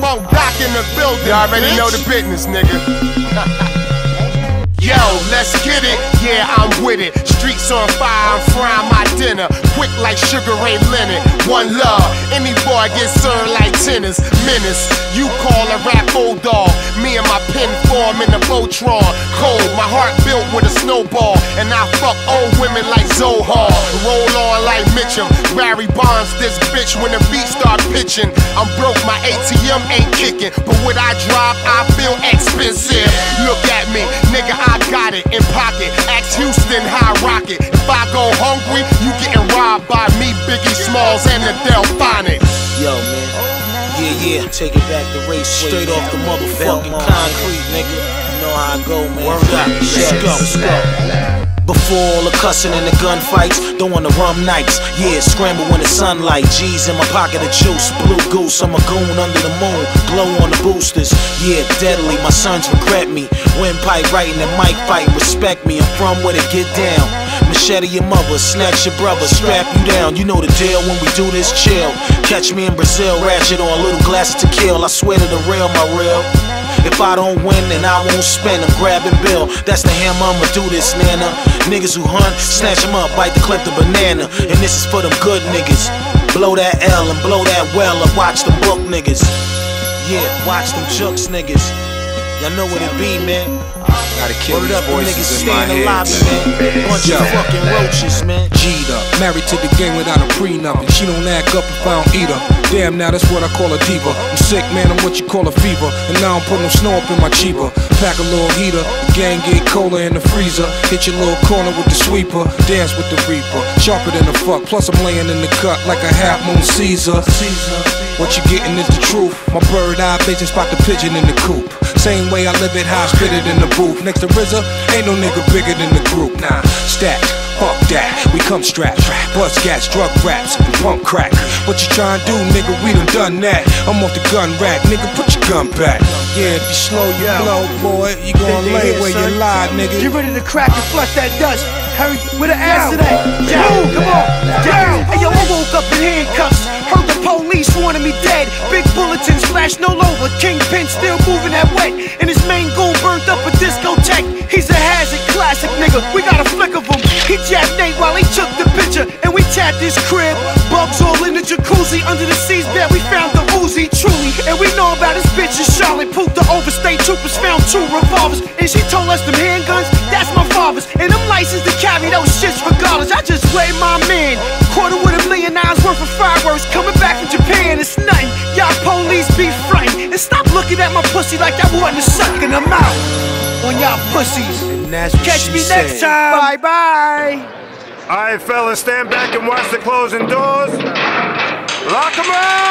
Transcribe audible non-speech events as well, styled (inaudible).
Funk Doc in the building. You already bitch. know the business, nigga. (laughs) Yo, let's get it. Yeah, I'm with it. Streets on fire, I'm frying my dinner. Quick like Sugar Ray Leonard. One love. Any boy gets served like tennis. Menace. You call a rap bulldog. Me and my pen form in the Voltron. Cold, my heart built with a snowball. And I fuck old women like Zohar. Roll on like Mitchum. Barry Bonds, this bitch when the beat start pitching. I'm broke, my ATM ain't kicking. But what I drop, I feel expensive. Look at me, got it in pocket. Ask Houston, high rocket. If I go hungry, you getting robbed by me, Biggie Smalls, and the Delfonics. Yo, man. Yeah, yeah. Take it back to race straight off the motherfucking concrete, nigga. You know how I go, man. Word up. Let's go. Let's go. Before all the cussing and the gunfights, don't wanna rum nights. Yeah, scramble when the sunlight. G's in my pocket of juice. Blue goose, I'm a goon under the moon. Glow on the boosters. Yeah, deadly. My sons regret me. Windpipe writing and mic fight. Respect me. I'm from where they get down. Machete your mother, snatch your brother, strap you down. You know the deal when we do this chill. Catch me in Brazil, ratchet on little glasses to kill. I swear to the real, my real. If I don't win, then I won't spend. I'm grabbing bill. That's the hammer, I'ma do this, Nana. Niggas who hunt, snatch them up, bite the clip the banana. And this is for them good niggas. Blow that L and blow that well and watch them book niggas. Yeah, watch them jokes niggas. Y'all know what it be, man. Gotta kill Word these voices niggas in my in the head, lobby, man. Bunch of fucking roaches, man. G'd up, married to the game without a prenup, and she don't act up if I don't eat her. Damn, now that's what I call a diva. I'm sick, man, I'm what you call a fever, and now I'm putting snow up in my cheaper. Pack a little heater, the gang get cola in the freezer. Hit your little corner with the sweeper, dance with the reaper, sharper than the fuck. Plus I'm laying in the cut like a half moon Caesar. What you getting is the truth. My bird eye vision spot the pigeon in the coop. Same way I live it, I spit it in the booth. Next to RZA, ain't no nigga bigger than the group. Nah, stack. Fuck that, we come strapped. Bust gas, drug raps, and pump crack. What you trying to do, nigga? We done done that. I'm off the gun rack, nigga. Put your gun back. Yeah, if you slow, you blow, boy. You gon' lay where you lie, nigga. Get ready to crack and flush that dust. Hurry with the ass today. Yo, come on. Yo. Hey, yo, I woke up in handcuffs. Heard the police wanted me dead. Big bulletins flashing all over. Kingpin still moving that wet. And his main goon burnt up a discotheque. He's a hazard, classic nigga. We got his crib. Bugs all in the jacuzzi. Under the seats bed, we found the Uzi truly. And we know about his bitch in Charlotte. Pooped the overstate troopers found two revolvers. And she told us them handguns, that's my father's. And I'm licensed to carry those shits regardless. I just weighed my man. Quarter with a million dollars worth of fireworks. Coming back from Japan, it's nothing. Y'all police be frightened. And stop looking at my pussy like I wasn't sucking them out. On y'all pussies. And that's what Catch she me said. next time. Bye bye. All right, fellas, stand back and watch the closing doors. Lock 'em up!